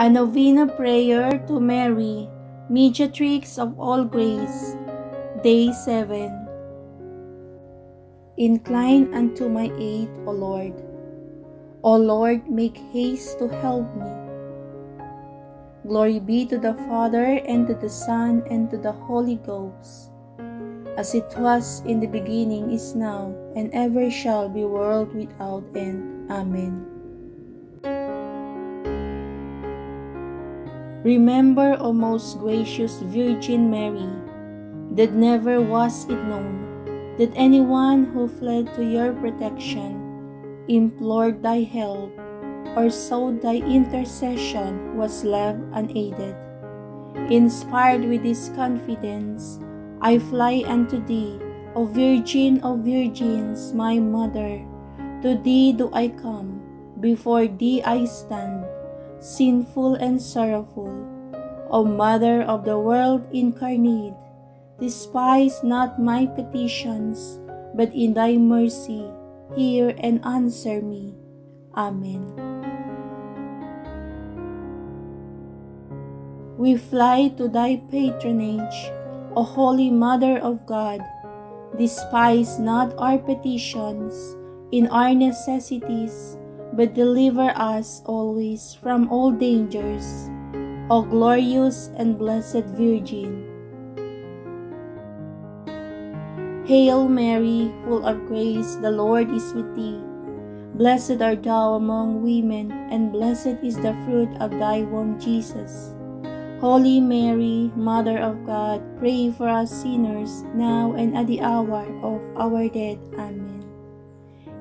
A Novena Prayer to Mary, Mediatrix of all grace, Day 7 Incline unto my aid, O Lord. O Lord, make haste to help me. Glory be to the Father, and to the Son, and to the Holy Ghost, as it was in the beginning, is now, and ever shall be, world without end. Amen. Remember, O most gracious Virgin Mary, that never was it known that anyone who fled to your protection, implored thy help, or sought thy intercession was left unaided. Inspired with this confidence, I fly unto thee, O Virgin of Virgins, my Mother. To thee do I come, before thee I stand, sinful and sorrowful. O Mother of the Word Incarnate, despise not my petitions, but in thy mercy hear and answer me. Amen. We fly to thy patronage, O Holy Mother of God. Despise not our petitions in our necessities, but deliver us always from all dangers, O glorious and blessed Virgin. Hail Mary, full of grace, the Lord is with thee. Blessed art thou among women, and blessed is the fruit of thy womb, Jesus. Holy Mary, Mother of God, pray for us sinners, now and at the hour of our death. Amen.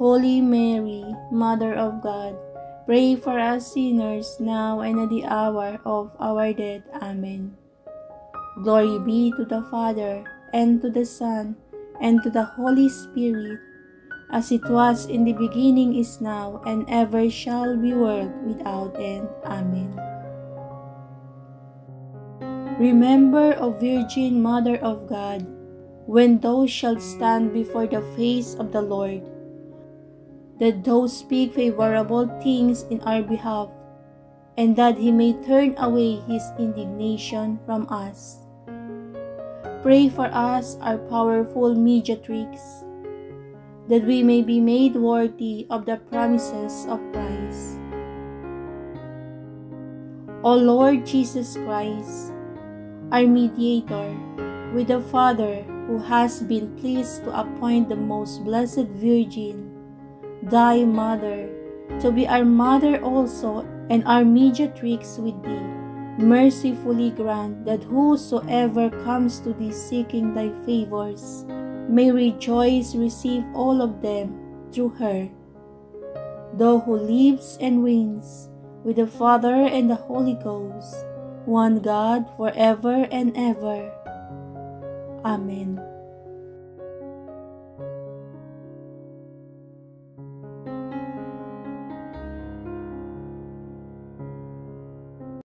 Holy Mary, Mother of God, pray for us sinners now and at the hour of our death. Amen. Glory be to the Father, and to the Son, and to the Holy Spirit, as it was in the beginning is now, and ever shall be world without end. Amen. Remember, O Virgin Mother of God, when thou shalt stand before the face of the Lord, that thou speak favorable things in our behalf, and that he may turn away his indignation from us. Pray for us, our powerful mediatrix, that we may be made worthy of the promises of Christ. O Lord Jesus Christ, our mediator, with the Father who has been pleased to appoint the most blessed Virgin thy mother, to be our mother also and our mediatrix with thee. Mercifully grant that whosoever comes to thee seeking thy favors may rejoice receive all of them through her. Thou who lives and reigns with the Father and the Holy Ghost, one God forever and ever. Amen.